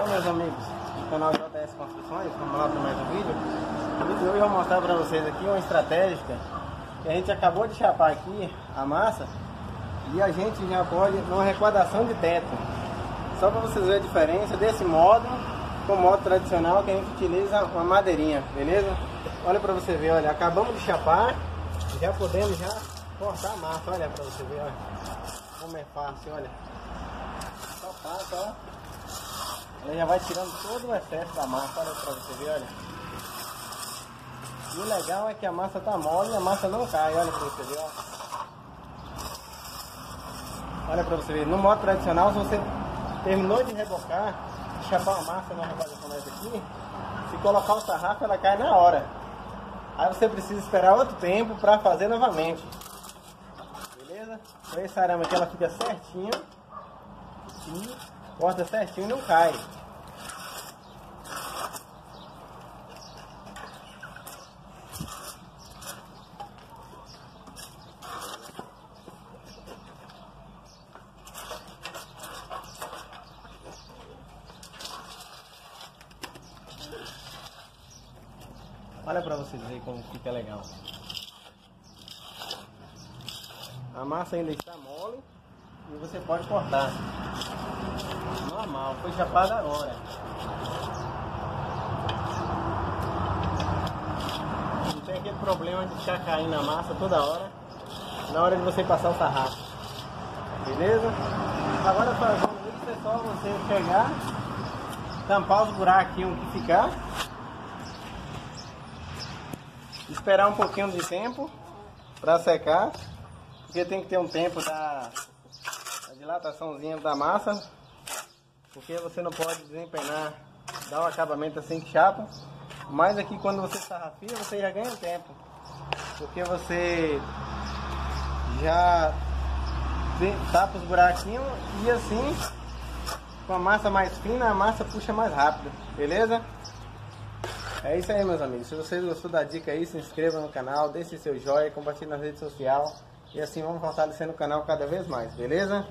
Então meus amigos do canal JS Construções, vamos lá para mais um vídeo. Hoje eu vou mostrar para vocês aqui uma estratégia que a gente acabou de chapar aqui a massa e a gente já pode numa requadração de teto. Só para vocês verem a diferença desse modo com o modo tradicional que a gente utiliza uma madeirinha, beleza? Olha para você ver, olha, acabamos de chapar, já podemos já cortar a massa, olha para você ver, olha, como é fácil, olha. Só. Ela já vai tirando todo o excesso da massa, olha pra você ver, olha. E o legal é que a massa tá mole e a massa não cai, olha pra você ver, ó. Olha pra você ver, no modo tradicional, se você terminou de rebocar, chapar a massa numa rebaixação dessa aqui, se colocar o sarrafo ela cai na hora. Aí você precisa esperar outro tempo pra fazer novamente. Beleza? Então esse arame aqui ela fica certinho. E corta certinho não cai. Olha pra vocês verem como fica legal. A massa ainda está mole e você pode cortar. Normal, foi chapada agora. Não tem aquele problema de ficar caindo na massa toda hora, na hora de você passar o sarrafo. Beleza? Agora fazendo isso é só você pegar, tampar os buraquinhos que ficar, esperar um pouquinho de tempo para secar, porque tem que ter um tempo da dilataçãozinha da massa, porque você não pode desempenhar, dar um acabamento assim que chapa, mas aqui quando você sarrafia, você já ganha tempo, porque você já tapa os buraquinhos e assim, com a massa mais fina, a massa puxa mais rápido, beleza? É isso aí meus amigos, se vocês gostou da dica aí, se inscreva no canal, deixe seu joinha, compartilhe nas redes sociais e assim vamos fortalecendo o canal cada vez mais, beleza?